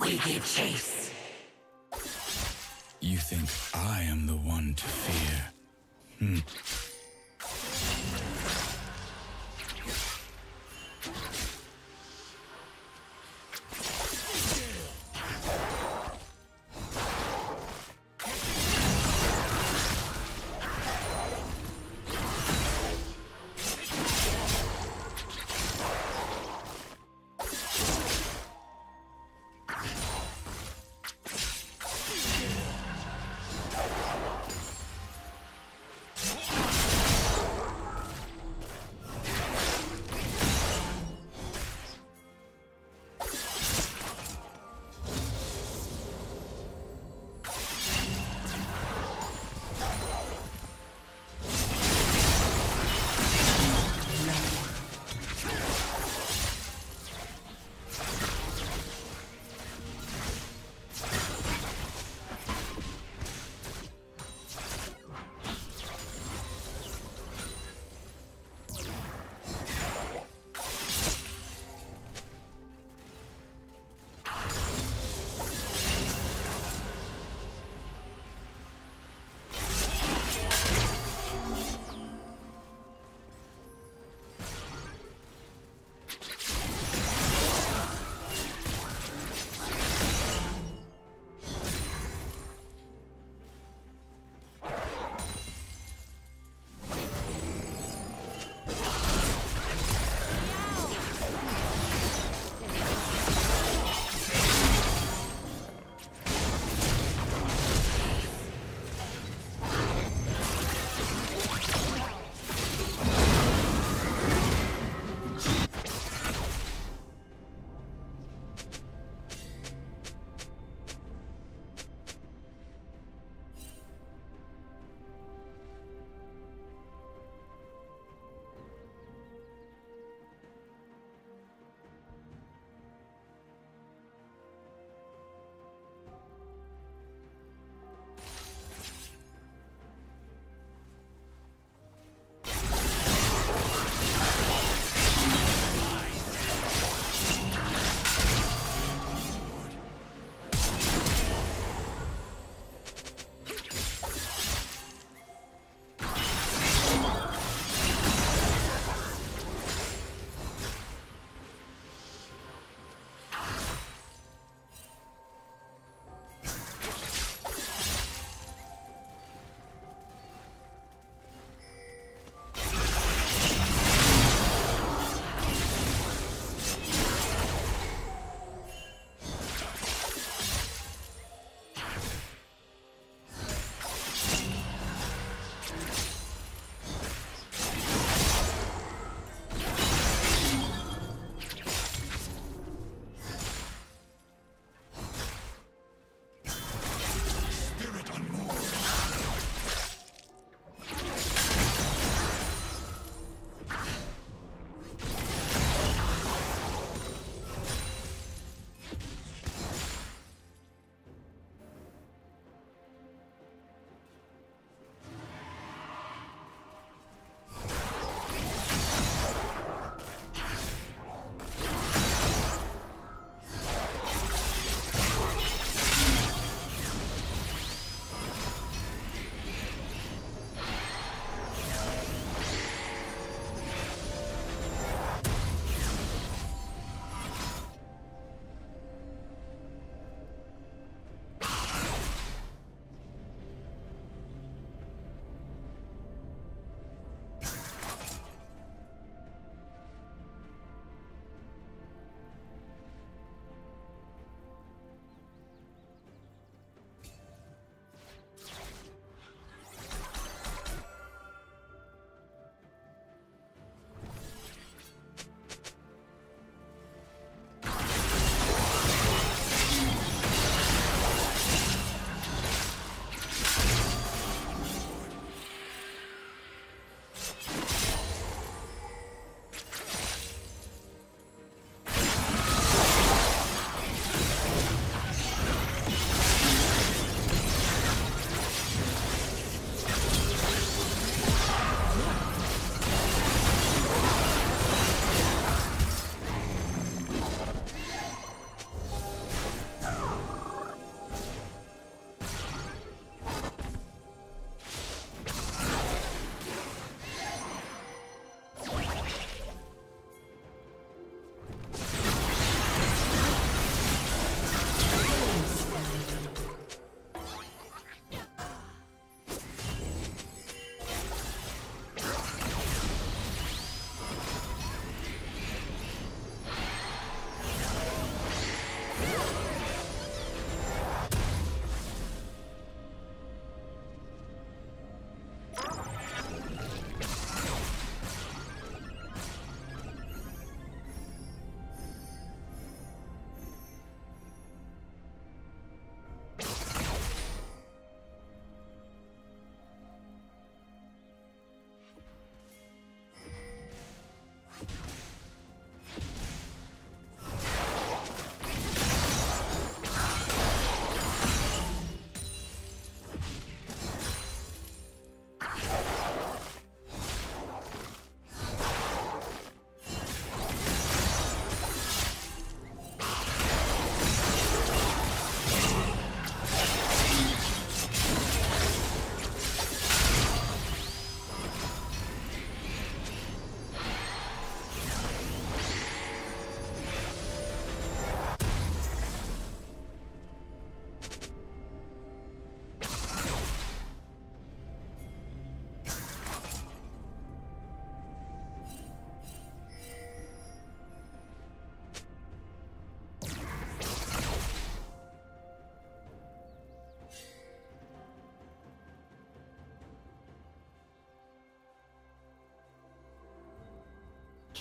We give chase. You think I am the one to fear? Hmm.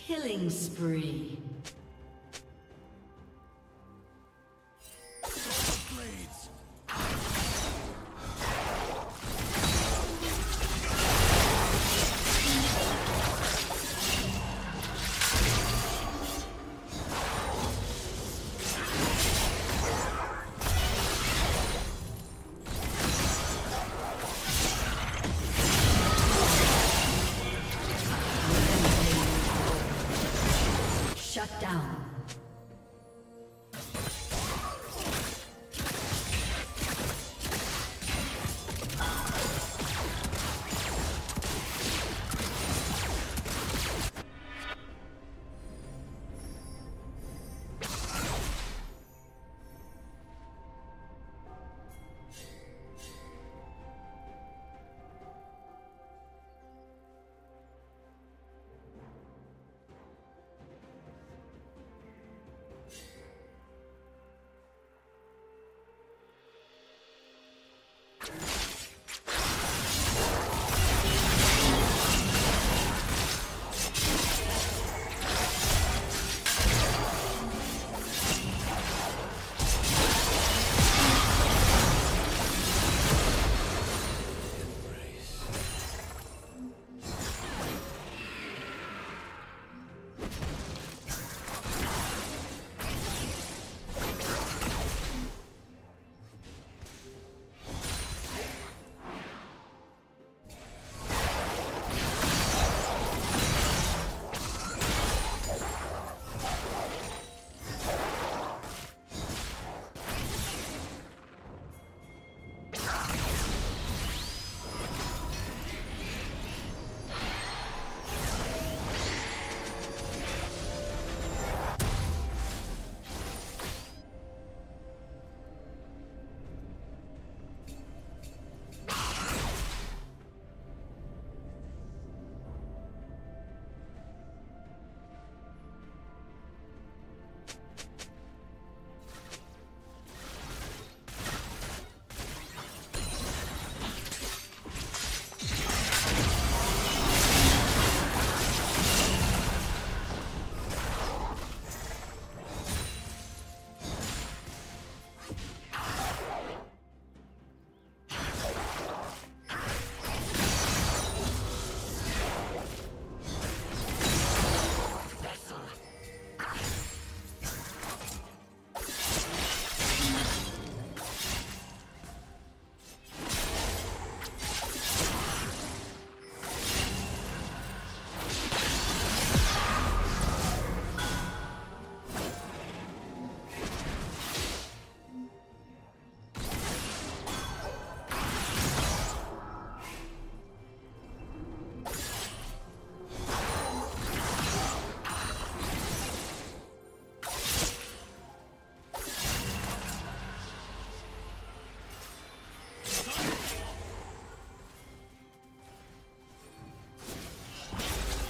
Killing spree.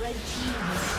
Red team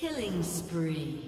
Killing spree.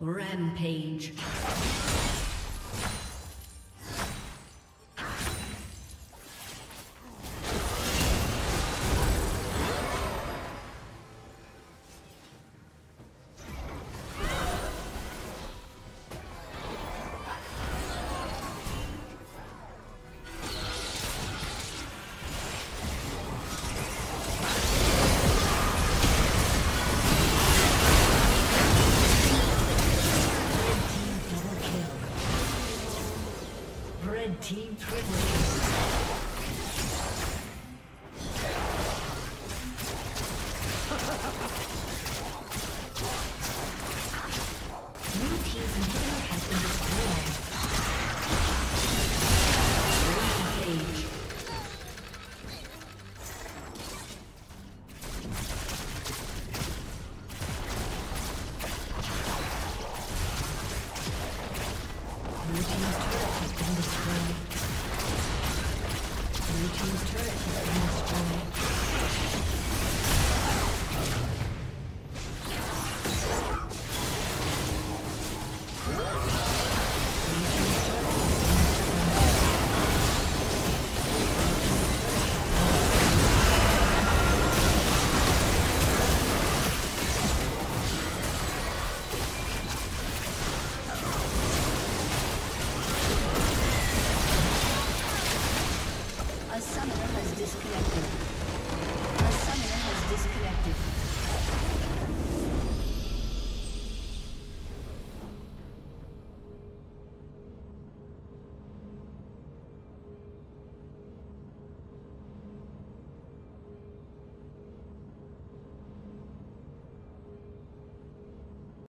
Rampage.